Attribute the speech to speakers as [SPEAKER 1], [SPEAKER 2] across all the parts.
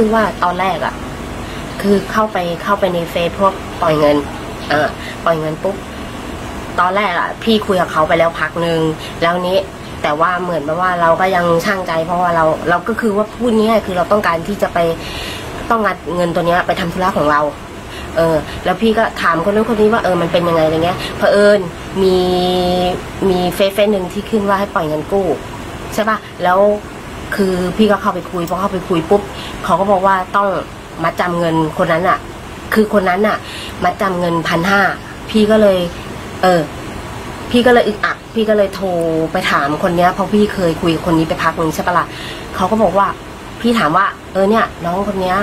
[SPEAKER 1] คือว่าตอนแรกอะคือเข้าไปเข้าไปในเฟซพวกปล่อยเงินเออปล่อยเงินปุ๊บตอนแรกอะพี่คุยกับเขาไปแล้วพักหนึ่งแล้วนี้แต่ว่าเหมือนแบบว่าเราก็ยังช่างใจ เพราะว่าเราเราก็คือว่าพูดง่ายๆคือเราต้องการที่จะไปต้องงัดเงินตัวเนี้ยไปทำธุระของเรา เออ แล้วพี่ก็ถามคนนู้นคนนี้ว่าเออมันเป็นยังไงอะไรเงี้ยเผอิญมีมีเฟซเฟซหนึ่งที่ขึ้นว่าให้ปล่อยเงินกู้ใช่ป่ะแล้ว คือพี่ก็เข้าไปคุยพอเข้าไปคุยปุ๊บเขาก็บอกว่าต้องมาจำเงินคนนั้นอะ คือคนนั้นอะ มาจำเงินพันห้าพี่ก็เลย เออ พี่ก็เลยอึกอัก พี่ก็เลยโทรไปถามคนเนี้ยเพราะพี่เคยคุยกับคนนี้ไปพักหนึ่งใช่ปะล่ะเขาก็บอกว่า พี่ถามว่า เออเนี่ย น้องคนเนี้ย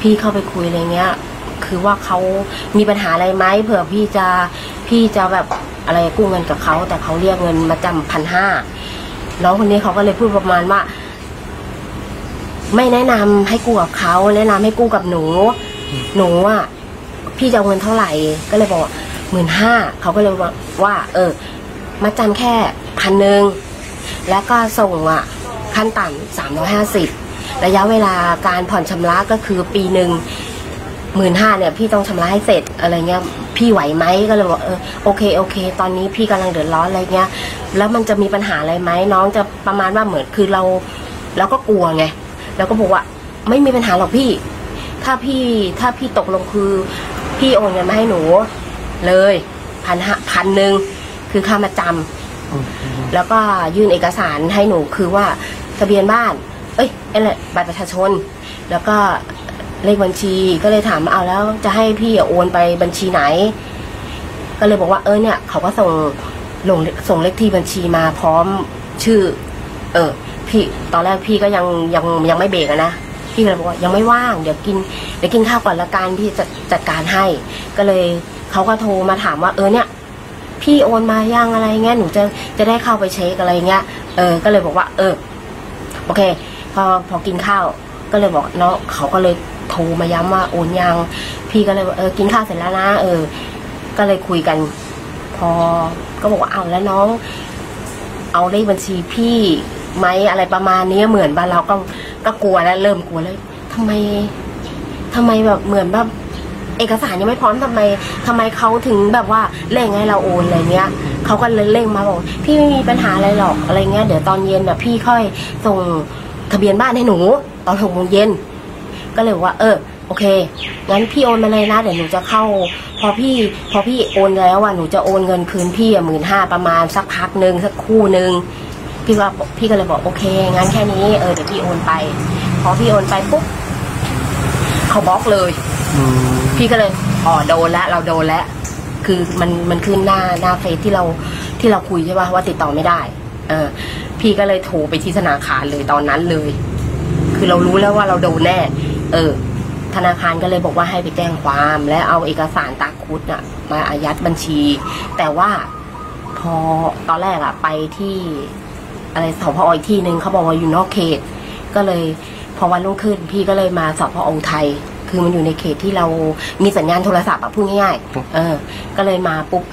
[SPEAKER 1] พี่เข้าไปคุยอะไรเงี้ย คือว่าเขามีปัญหาอะไรไหมเผื่อพี่จะพี่จะแบบอะไรกู้เงินกับเขาแต่เขาเรียกเงินมาจำพันห้าน้องคนนี้เขาก็เลยพูดประมาณว่า ไม่แนะนำให้กู้กับเขาแนะนำให้กู้กับหนู หนูอะพี่จะเอาเงินเท่าไหร่ ก็เลยบอกหมื่นห้าเขาก็เลยว่าว่าเออมาจำแค่พันหนึ่งแล้วก็ส่งอะขั้นต่ำสามร้อยห้าสิบระยะเวลาการผ่อนชำระก็คือปีหนึ่งหมื่นห้าเนี่ยพี่ต้องชำระให้เสร็จอะไรเงี้ยพี่ไหวไหมก็เลยบอกเออโอเคโอเค ตอนนี้พี่กำลังเดือดร้อนอะไรเงี้ย แล้วมันจะมีปัญหาอะไรไหมน้องจะประมาณว่าเหมือนคือเราเราก็กลัวไง แล้วก็บอกว่าไม่มีปัญหาหรอกพี่ ถ้าพี่ถ้าพี่ตกลงคือ พี่โอนเงินมาให้หนู เลยพันห้าพันหนึ่งคือค่ามาจำแล้วก็ยื่นเอกสารให้หนูคือว่าทะเบียนบ้าน เอ้ยอะไรบัตรประชาชน แล้วก็เลขบัญชีก็เลยถามว่าเอาแล้ว จะให้พี่โอนไปบัญชีไหน ก็เลยบอกว่าเออเนี่ย เขาก็ส่งลงส่งเลขที่บัญชีมาพร้อมชื่อ เออ พี่ตอนแรกพี่ก็ยังยังยังไม่เบรกอะนะพี่ก็เลยบอกว่ายังไม่ว่างเดี๋ยวกินเดี๋ยวกินข้าวก่อนละกันพี่จะจัดการให้ ก็เลยเขาก็โทรมาถามว่าเออเนี่ยพี่โอนมายังอะไรเงี้ยหนูจะจะได้เข้าไปเช็คอะไรเงี้ยเออก็เลยบอกว่า เออ โอเค พอพอกินข้าว ก็เลยบอกเนาะเขาก็เลยโทรมาย้ำว่าโอนยัง พี่ก็เลยเออกินข้าวเสร็จแล้วนะเออ ก็เลยคุยกัน พอก็บอกว่าเอาแล้วน้อง เอาเลขบัญชีพี่ ไหมอะไรประมาณนี้เหมือนบ้านเราก็ก็กลัวแล้วเริ่มกลัวแล้วทำไมทำไมแบบเหมือนแบบเอกสารยังไม่พร้อมทำไมทำไมเขาถึงแบบว่าเร่งให้เราโอนอะไรเงี้ยเขาก็เลยเร่งมาบอกพี่ไม่มีปัญหาอะไรหรอกอะไรเงี้ยเดี๋ยวตอนเย็นน่ะพี่ค่อยส่งทะเบียนบ้านให้หนู ตอนหกโมงเย็นก็เลยว่า เออ โอเคงั้นพี่โอนมาเลยนะเดี๋ยวหนูจะเข้า พอพี่ พอพี่โอนแล้วอะหนูจะโอนเงินคืนพี่อะหมื่นห้าประมาณสักพักหนึ่งสักคู่หนึ่ง พี่ก็พี่ก็เลยบอกโอเคงั้นแค่นี้เออเดี๋ยวพี่โอนไป พอพี่โอนไปปุ๊บเขาบล็อกเลยพี่ก็เลยอ๋อโดนแล้วเราโดนแล้วคือมันมันขึ้นหน้าหน้าเฟซที่เราที่เราคุยใช่ป่ะว่าติดต่อไม่ได้ เออ พี่ก็เลยโทรไปที่ธนาคารเลยตอนนั้นเลย คือเรารู้แล้วว่าเราโดนแน่ เออ ธนาคารก็เลยบอกว่าให้ไปแจ้งความ และเอาเอกสารตาคุดน่ะมาอายัดบัญชี แต่ว่าพอตอนแรกอะไปที่ อะไรสพออีกที่หนึ่งเขาบอกว่าอยู่นอกเขต ก็เลยพอวันรุ่งขึ้น พี่ก็เลยมาสพออุทัยคือมันอยู่ในเขตที่เรามีสัญญาณโทรศัพท์อะพูดง่ายๆเออ ก็เลยมาปุ๊บ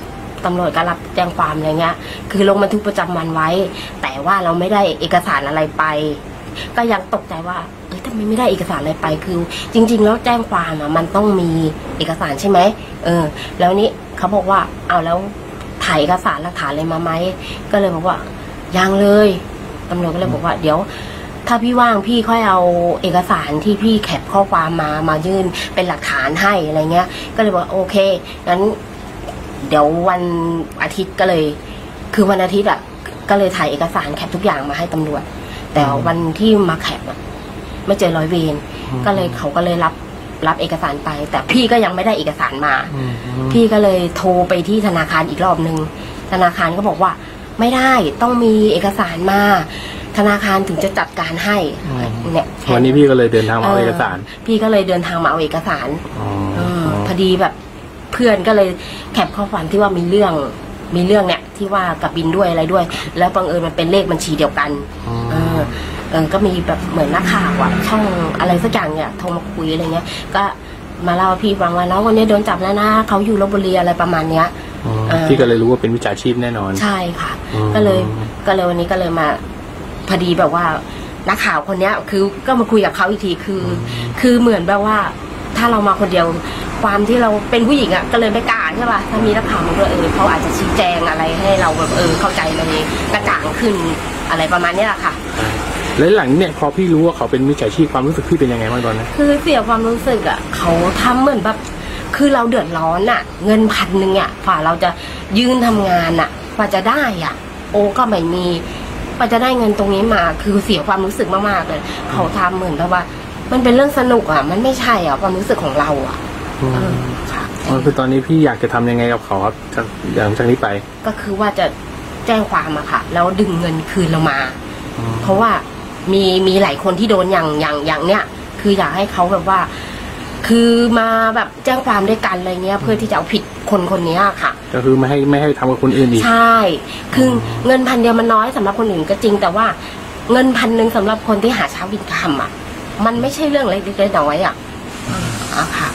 [SPEAKER 1] ตำรวจก็รับแจ้งความอะไรเงี้ย คือลงบันทึกประจำวันไว้ แต่ว่าเราไม่ได้เอกสารอะไรไป ก็ยังตกใจว่า เอ้ยทำไมไม่ได้เอกสารอะไรไป คือ จริง ๆ แล้วแจ้งความอะ มันต้องมีเอกสารใช่ไหม เออ แล้วนี้เขาบอกว่า เอาแล้วถ่ายเอกสารหลักฐานอะไรมาไหม ก็เลยบอกว่า ยังเลยตำรวจก็เลยบอกว่า เดี๋ยว ถ้าพี่ว่างพี่ค่อยเอาเอกสารที่พี่แคปข้อความมามายื่นเป็นหลักฐานให้อะไรเงี้ย ก็เลยบอกโอเคงั้น เดี๋ยววันอาทิตย์ก็เลย คือวันอาทิตย์อะก็เลยถ่ายเอกสารแคปทุกอย่างมาให้ตำรวจ แต่วันที่มาแคปอะไม่เจอร้อยเวรก็เลยเขาก็เลยรับรับเอกสารไป แต่พี่ก็ยังไม่ได้เอกสารมา พี่ก็เลยโทรไปที่ธนาคารอีกรอบหนึ่งธนาคารก็บอกว่า ไม่ได้ต้องมีเอกสารมา ธนาคารถึงจะจัดการให้
[SPEAKER 2] อืม
[SPEAKER 1] เนี่ย
[SPEAKER 2] วันนี้พี่ก็เลยเดินทางมาเอาเอกสาร
[SPEAKER 1] พี่ก็เลยเดินทางมาเอาเอกสาร
[SPEAKER 2] อ๋อ
[SPEAKER 1] เออพอดีแบบเพื่อนก็เลยแคปข้อความที่ว่ามีเรื่องมีเรื่องเนี่ยที่ว่ากับบินด้วยอะไรด้วย แล้วบังเอิญมันเป็นเลขบัญชีเดียวกันเออเออก็มีแบบเหมือนนักข่าวอะช่องอะไรสักอย่างเนี่ยโทรมาคุยอะไรเงี้ย ก็มาเล่าให้พี่ฟังว่าน้องคนนี้โดนจับแล้วนะเขาอยู่ลบบุรีอะไรประมาณเนี้ย
[SPEAKER 2] อ๋อ
[SPEAKER 1] เออ
[SPEAKER 2] พี่ก็เลยรู้ว่าเป็นวิชาชีพแน่นอน
[SPEAKER 1] ใช่ค่ะ
[SPEAKER 2] อืม
[SPEAKER 1] ก็เลยก็เลยวันนี้ก็เลยมาพอดีแบบว่านักข่าวคนเนี้ยคือก็มาคุยกับเขาอีกทีคือ คือเหมือนแบบว่า ถ้าเรามาคนเดียวความที่เราเป็นผู้หญิงอะก็เลยไม่กล้าใช่ป่ะถ้ามีนักข่าวมาด้วยเออเขาอาจจะชี้แจงอะไรให้เราแบบเออเข้าใจเลยกระจ่างขึ้นอะไรประมาณเนี้ยแหละค่ะ
[SPEAKER 2] แล้วหลังเนี่ยพอพี่รู้ว่าเขาเป็นมิจฉาชีพความรู้สึกพี่เป็นยังไงบ้างตอนนั้น
[SPEAKER 1] คือเสียความรู้สึกอะเขาทำเหมือนแบบ คือเราเดือดร้อนอะเงินพันหนึ่งอะฝ่าเราจะยืนทำงานอะกว่าจะได้อะโอ้ก็ไม่มีกว่าจะได้เงินตรงนี้มา คือเสียความรู้สึกมากๆเลยเขาทำเหมือนแบบว่า มันเป็นเรื่องสนุกอะมันไม่ใช่อะความรู้สึกของเราอะเออค่ะ
[SPEAKER 2] อ๋อคือตอนนี้พี่อยากจะทำยังไงกับเขาครับจากหลังจากนี้ไป
[SPEAKER 1] ก็คือว่าจะแจ้งความอะค่ะ แล้วดึงเงินคืนเรามา
[SPEAKER 2] อืม
[SPEAKER 1] เพราะว่ามีมีหลายคนที่โดนอย่างอย่างอย่างเนี้ยคืออยากให้เขาแบบว่า คือมาแบบแจ้งความด้วยกันอะไรเงี้ย เพื่อที่จะเอาผิดคนคนเนี้ยค่ะ
[SPEAKER 2] ก็คือไม่ให้ไม่ให้ทำกับคนอื่นอีก
[SPEAKER 1] ใช่ คือเงินพันเดียวมันน้อยสำหรับคนอื่นก็จริง แต่ว่าเงินพันหนึ่งสำหรับคนที่หาเช้ากินค่ำอะ มันไม่ใช่เรื่องเล็กๆน้อยๆอะอะค่ะ